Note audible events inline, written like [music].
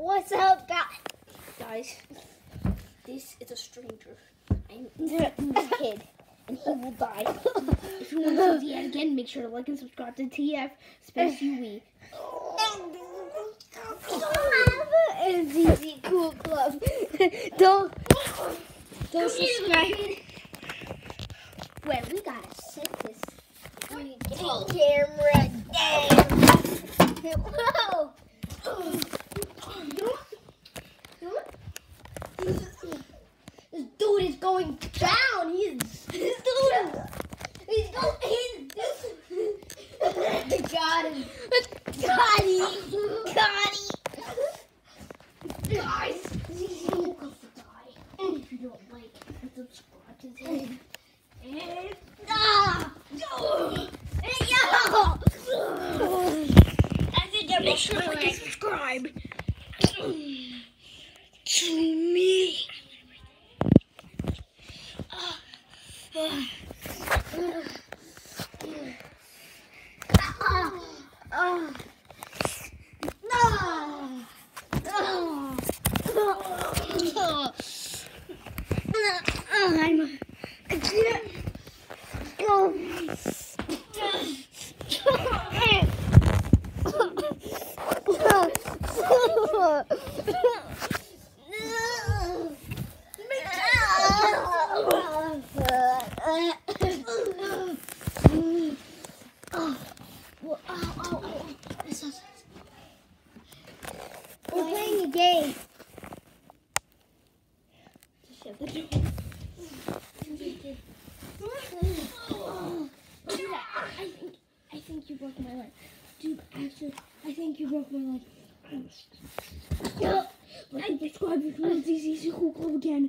What's up, guys? Guys, this is a stranger. I'm [laughs] This kid. and he will die. if you want to see the ad again, make sure to like and subscribe to TF Space UE. NCC Cool Club. don't don't subscribe. Wait, we gotta set this. camera down. [laughs] Whoa. This dude is going down. He's this dude. He's going. He's [laughs] got him. Got it. Got it. Guys, he's going to die. And if you don't like and subscribe to him. And Ah. Yo! I think I'm Make sure to like and subscribe [laughs] Oh. No. Oh. I'm. We're playing a game. I think I think you broke my leg. Dude, actually, I think you broke my leg. Yeah. Like and subscribe if you want to see Cool Club again.